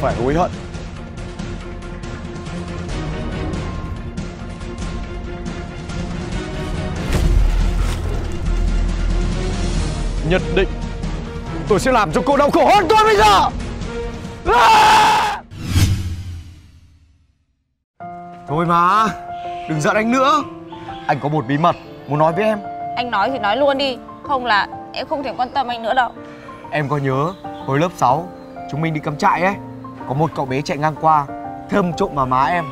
phải hối hận. Nhất định Tôi sẽ làm cho cô đau khổ hơn tôi bây giờ. À! Thôi mà Đừng giận anh nữa. Anh có một bí mật muốn nói với em. Anh nói thì nói luôn đi Không là em không thể quan tâm anh nữa đâu. Em có nhớ hồi lớp 6 Chúng mình đi cắm trại ấy Có một cậu bé chạy ngang qua Thơm trộm vào má em.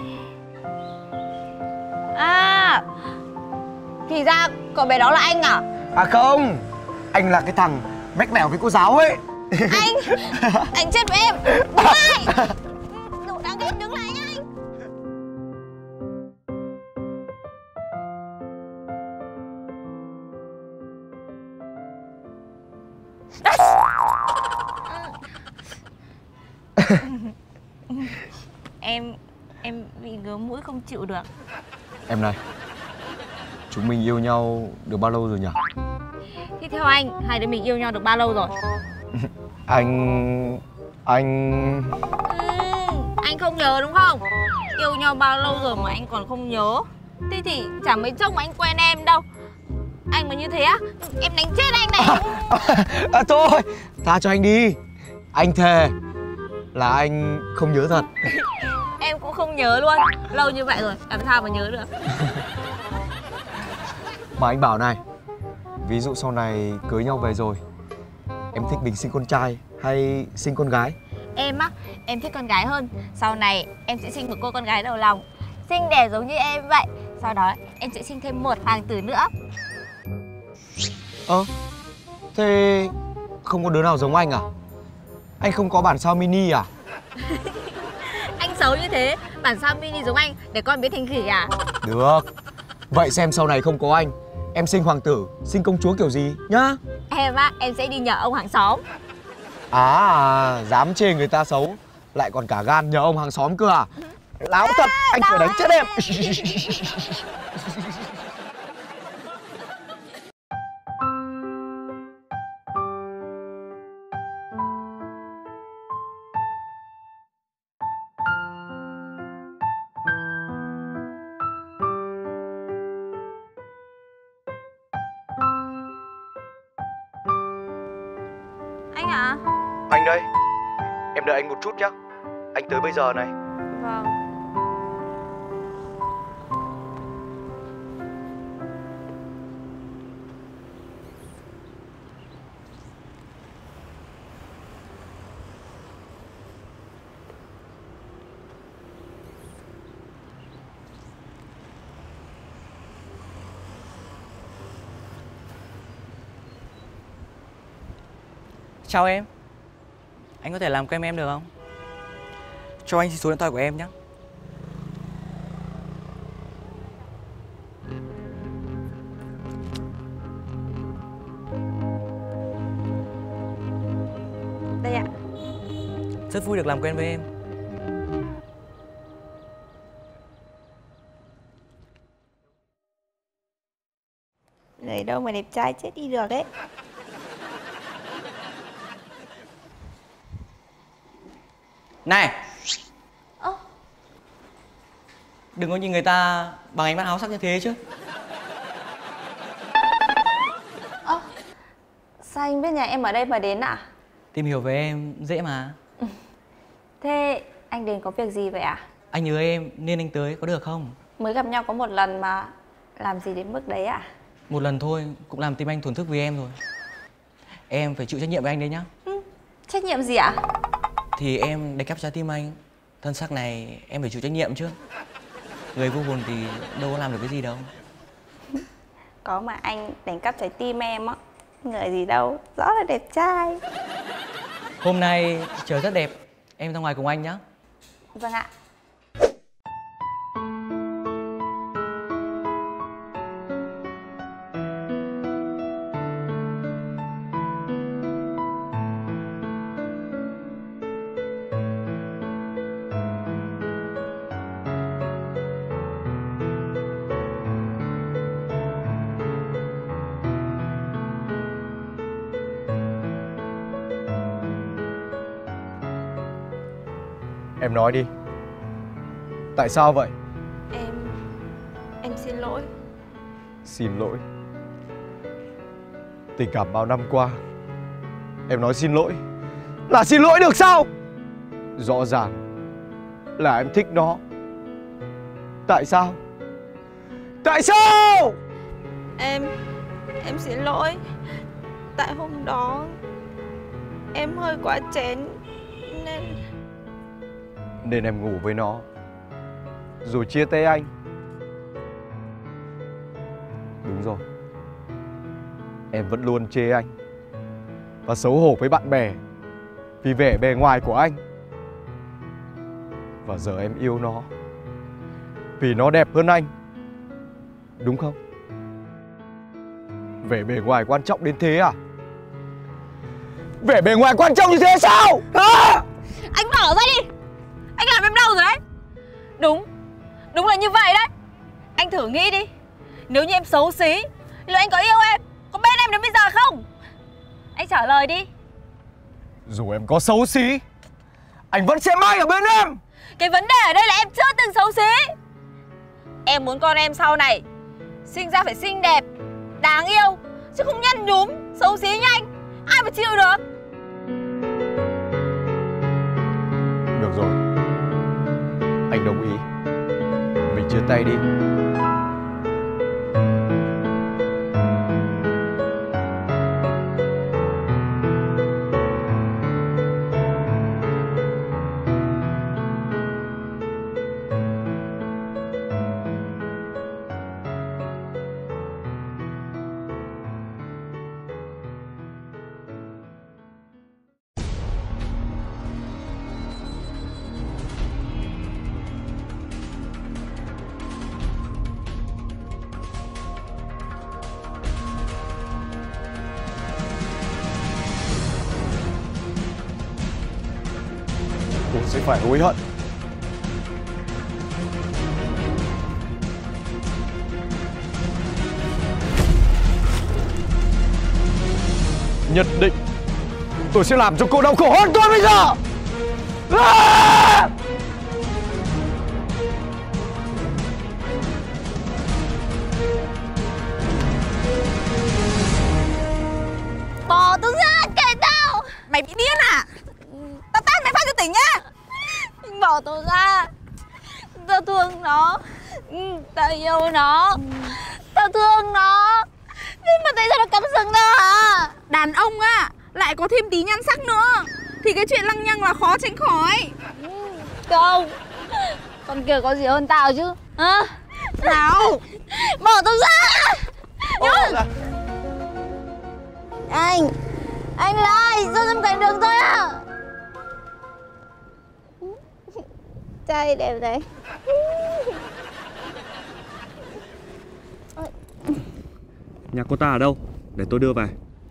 À Thì ra cậu bé đó là anh à? À không Anh là cái thằng mách mẻo với cô giáo ấy. Anh Anh chết với em. Đứng lại Đồ đáng ghét đứng lại anh em em bị ngứa mũi không chịu được. Em này Chúng mình yêu nhau được bao lâu rồi nhỉ? Thế theo anh hai đứa mình yêu nhau được bao lâu rồi? Anh... Anh... ừ, Anh không nhớ đúng không? Yêu nhau bao lâu rồi mà anh còn không nhớ? Thế thì chẳng mấy chốc mà anh quen em đâu. Anh mà như thế á Em đánh chết anh này. À, Thôi Tha cho anh đi. Anh thề Là anh không nhớ thật không nhớ luôn. Lâu như vậy rồi làm sao mà nhớ được? Mà anh bảo này Ví dụ sau này cưới nhau về rồi Em thích mình sinh con trai hay sinh con gái? Em á Em thích con gái hơn. Sau này em sẽ sinh một cô con gái đầu lòng. Xinh đẹp giống như em vậy. Sau đó em sẽ sinh thêm một hoàng tử nữa. Ơ Thế không có đứa nào giống anh à? Anh không có bản sao mini à xấu như thế? Bản sao mini giống anh Để con biến thành khỉ à? Được. Vậy xem sau này không có anh Em sinh hoàng tử, sinh công chúa kiểu gì nhá. Em á Em sẽ đi nhờ ông hàng xóm. À, dám chê người ta xấu Lại còn cả gan nhờ ông hàng xóm cơ à? Láo thật, anh phải đánh chết em Anh ạ Anh đây Em đợi anh một chút nhá. Anh tới bây giờ này. Vâng Chào em. Anh có thể làm quen em được không? Cho anh xin số điện thoại của em nhé. Đây ạ. Rất vui được làm quen với em. Người đâu mà đẹp trai chết đi được đấy Này. Ơ. Đừng có nhìn người ta bằng ánh mắt háo sắc như thế chứ. Ơ. Sao anh biết nhà em ở đây mà đến ạ? Tìm hiểu về em dễ mà. Thế anh đến có việc gì vậy ạ? Anh nhớ em nên anh tới có được không? Mới gặp nhau có một lần mà. Làm gì đến mức đấy ạ? Một lần thôi cũng làm tim anh thổn thức vì em rồi. Em phải chịu trách nhiệm với anh đấy nhá. Trách nhiệm gì ạ Thì em đánh cắp trái tim anh. Thân xác này em phải chịu trách nhiệm chứ. Người vô hồn thì đâu có làm được cái gì đâu. Có mà anh đánh cắp trái tim em á Người gì đâu Rõ là đẹp trai. Hôm nay trời rất đẹp Em ra ngoài cùng anh nhá. Vâng ạ Em nói đi. Tại sao vậy? Em... Em xin lỗi. Xin lỗi. Tình cảm bao năm qua Em nói xin lỗi. Là xin lỗi được sao? Rõ ràng Là em thích nó. Tại sao? Tại sao? Em... Em xin lỗi. Tại hôm đó Em hơi quá chén Nên... Nên em ngủ với nó Rồi chia tay anh Đúng rồi Em vẫn luôn chê anh Và xấu hổ với bạn bè Vì vẻ bề ngoài của anh Và giờ em yêu nó Vì nó đẹp hơn anh Đúng không? Vẻ bề ngoài quan trọng đến thế à? Vẻ bề ngoài quan trọng như thế sao? Hả? Anh bỏ ra đi Đau rồi đấy? Đúng Đúng là như vậy đấy. Anh thử nghĩ đi. Nếu như em xấu xí Liệu anh có yêu em Có bên em đến bây giờ không? Anh trả lời đi. Dù em có xấu xí Anh vẫn sẽ mãi ở bên em. Cái vấn đề ở đây là em chưa từng xấu xí. Em muốn con em sau này Sinh ra phải xinh đẹp Đáng yêu Chứ không nhăn nhúm Xấu xí như anh. Ai mà chịu được? Được rồi anh đồng ý. Mình chia tay đi. Cô sẽ phải hối hận. Nhất định Tôi sẽ làm cho cô đau khổ hơn tôi bây giờ. À! Bỏ tôi ra, kẻ tao Mày bị điên tỉnh nhá Bỏ tôi ra. Tao thương nó. Ừ, Tao yêu nó. Tao thương nó. Nhưng mà tại sao nó cắm sừng tao hả? Đàn ông á lại có thêm tí nhan sắc nữa. Thì cái chuyện lăng nhăng là khó tránh khỏi. Không Con kia có gì hơn tao chứ? Hả? Nào. Bỏ tôi ra. Anh. Anh là ai? Sao dám cạnh đường tôi à Trai đẹp đấy. Nhà cô ta ở đâu? Để tôi đưa về.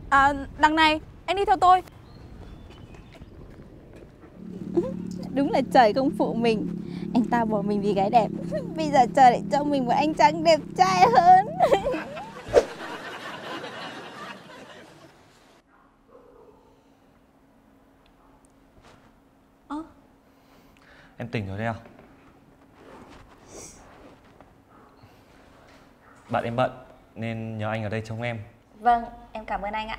À đằng này anh đi theo tôi. Đúng là trời không phụ mình. Anh ta bỏ mình vì gái đẹp. Bây giờ trời lại cho mình một anh chàng đẹp trai hơn rồi đấy à? Bạn em bận nên nhờ anh ở đây trông em. Vâng, em cảm ơn anh ạ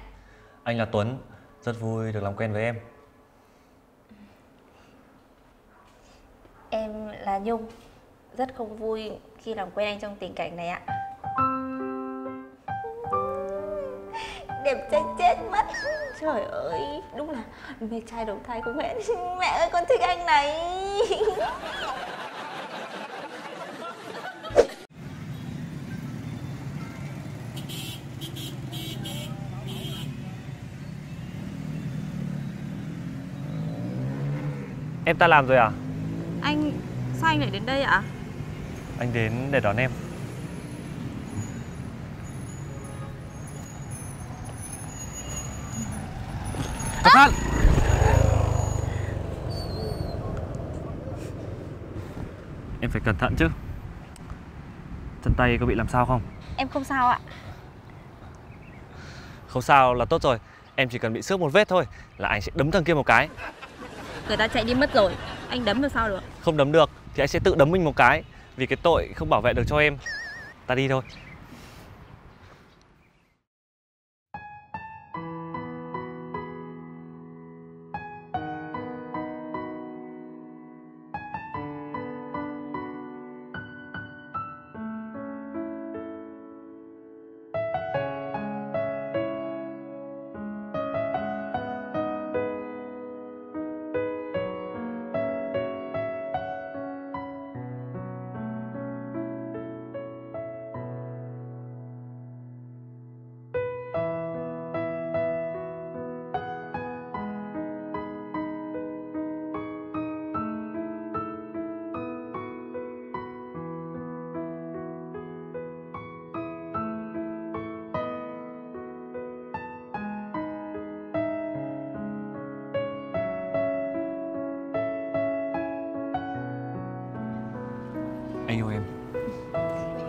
Anh là Tuấn, rất vui được làm quen với em. Em là Nhung Rất không vui khi làm quen anh trong tình cảnh này ạ Đẹp trai chết mất Trời ơi, đúng là mê trai đầu thai không hẹn Mẹ ơi, con thích anh này Em ta làm rồi à? Anh sao anh lại đến đây ạ Anh đến để đón em. Cẩn thận! Em phải cẩn thận chứ. Chân tay có bị làm sao không? Em không sao ạ Không sao là tốt rồi. Em chỉ cần bị xước một vết thôi là anh sẽ đấm thằng kia một cái. Người ta chạy đi mất rồi Anh đấm được sao được Không đấm được thì anh sẽ tự đấm mình một cái Vì cái tội không bảo vệ được cho em Ta đi thôi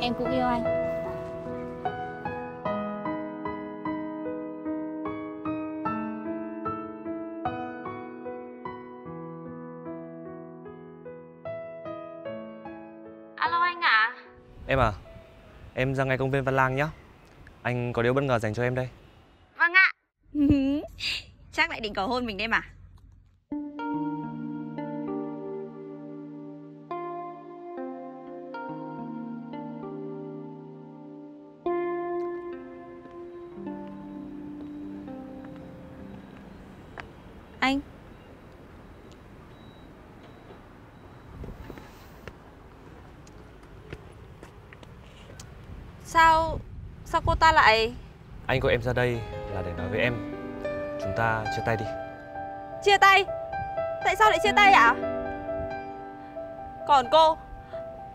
Em cũng yêu anh. Alo anh ạ. Em à Em ra ngay công viên Văn Lang nhá. Anh có điều bất ngờ dành cho em đây. Vâng ạ. Chắc lại định cầu hôn mình đây mà Sao Sao cô ta lại Anh gọi em ra đây là để nói với em. Chúng ta chia tay đi. Chia tay? Tại sao lại chia tay ạ? Còn cô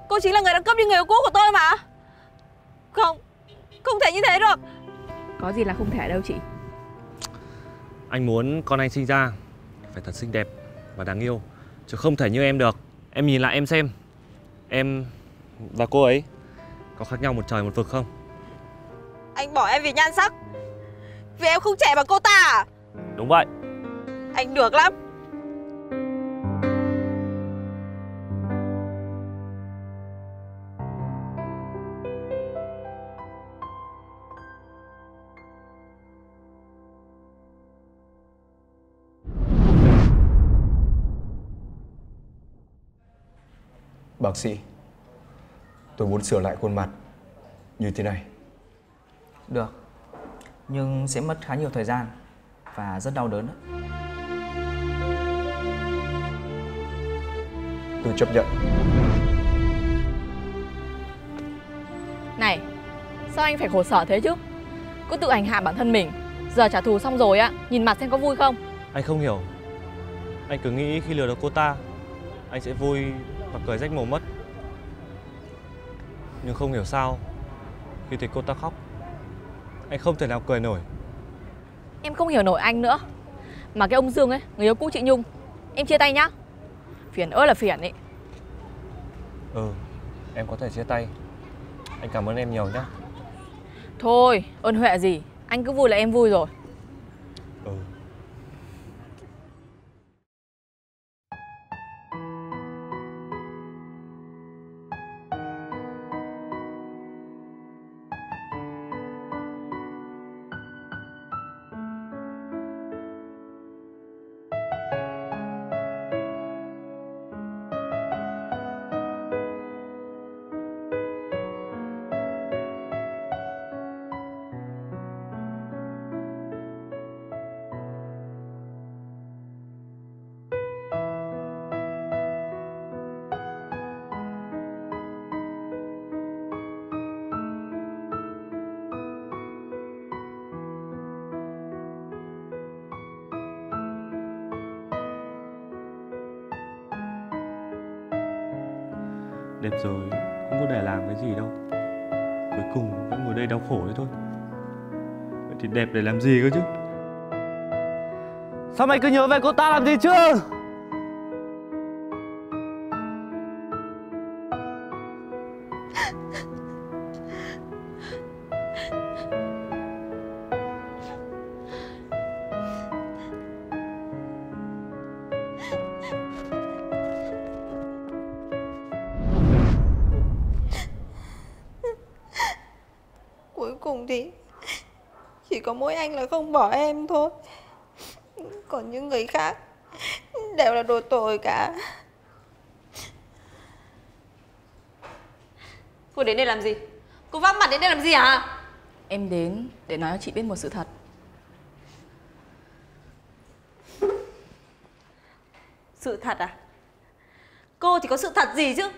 Cô chính là người đã cướp đi người yêu cũ của tôi mà. Không Không thể như thế được. Có gì là không thể đâu chị. Anh muốn con anh sinh ra Phải thật xinh đẹp và đáng yêu Chứ không thể như em được. Em nhìn lại em xem. Em và cô ấy Có khác nhau một trời một vực không? Anh bỏ em vì nhan sắc. Vì em không trẻ bằng cô ta à? Đúng vậy. Anh được lắm. Bác sĩ Tôi muốn sửa lại khuôn mặt Như thế này. Được Nhưng sẽ mất khá nhiều thời gian Và rất đau đớn đó. Tôi chấp nhận. Này Sao anh phải khổ sở thế chứ? Cứ tự hành hạ bản thân mình. Giờ trả thù xong rồi á Nhìn mặt xem có vui không? Anh không hiểu. Anh cứ nghĩ khi lừa được cô ta Anh sẽ vui và cười rách mồm mất Nhưng không hiểu sao Khi thấy cô ta khóc Anh không thể nào cười nổi. Em không hiểu nổi anh nữa. Mà cái ông Dương ấy Người yêu cũ chị Nhung Em chia tay nhá. Phiền ơi là phiền ấy Ừ Em có thể chia tay. Anh cảm ơn em nhiều nhé Thôi ơn huệ gì Anh cứ vui là em vui rồi mệt rồi, Không có để làm cái gì đâu. Cuối cùng vẫn ngồi đây đau khổ đấy thôi. Vậy thì đẹp để làm gì cơ chứ? Sao mày cứ nhớ về cô ta làm gì chưa? Chỉ có mỗi anh là không bỏ em thôi còn những người khác đều là đồ tồi cả Cô đến đây làm gì? Cô vác mặt đến đây làm gì hả? Em đến để nói cho chị biết một sự thật Sự thật à? Cô thì có sự thật gì chứ?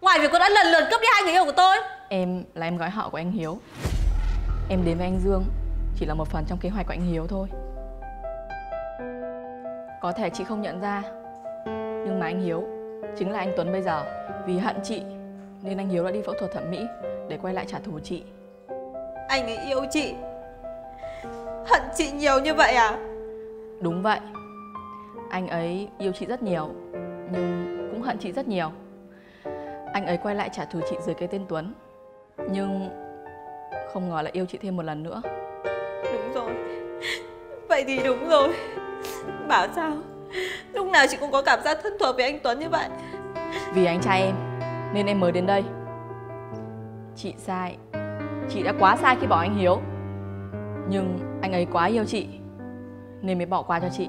Ngoài việc cô đã lần lượt cướp đi hai người yêu của tôi Em là em gái họ của anh Hiếu Em đến với anh Dương Chỉ là một phần trong kế hoạch của anh Hiếu thôi. Có thể chị không nhận ra Nhưng mà anh Hiếu Chính là anh Tuấn bây giờ. Vì hận chị Nên anh Hiếu đã đi phẫu thuật thẩm mỹ Để quay lại trả thù chị. Anh ấy yêu chị. Hận chị nhiều như vậy à? Đúng vậy. Anh ấy yêu chị rất nhiều Nhưng cũng hận chị rất nhiều. Anh ấy quay lại trả thù chị dưới cái tên Tuấn. Nhưng Không ngờ lại yêu chị thêm một lần nữa Vậy thì đúng rồi. Bảo sao? Lúc nào chị cũng có cảm giác thân thuộc với anh Tuấn như vậy. Vì anh trai em Nên em mới đến đây. Chị sai. Chị đã quá sai khi bỏ anh Hiếu. Nhưng anh ấy quá yêu chị Nên mới bỏ qua cho chị.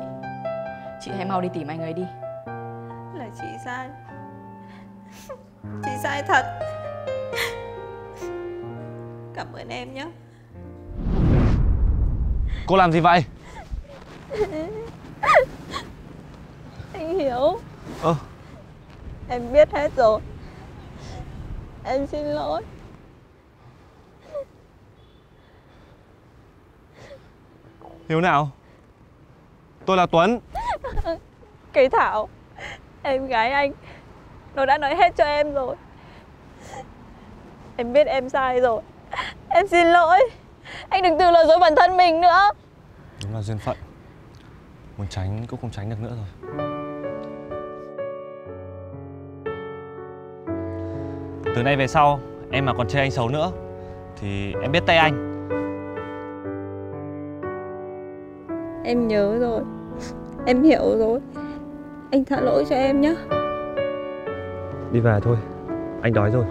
Chị hãy mau đi tìm anh ấy đi. Là chị sai. Chị sai thật. Cảm ơn em nhé. Cô làm gì vậy? Anh Hiếu. Ơ. Em biết hết rồi. Em xin lỗi. Hiếu nào? Tôi là Tuấn. Cái Thảo. Em gái anh. Nó đã nói hết cho em rồi. Em biết em sai rồi. Em xin lỗi. Anh đừng tự lừa dối bản thân mình nữa. Đúng là duyên phận Muốn tránh cũng không tránh được nữa rồi. Từ nay về sau Em mà còn chê anh xấu nữa Thì em biết tay anh. Em nhớ rồi. Em hiểu rồi. Anh tha lỗi cho em nhé Đi về thôi. Anh đói rồi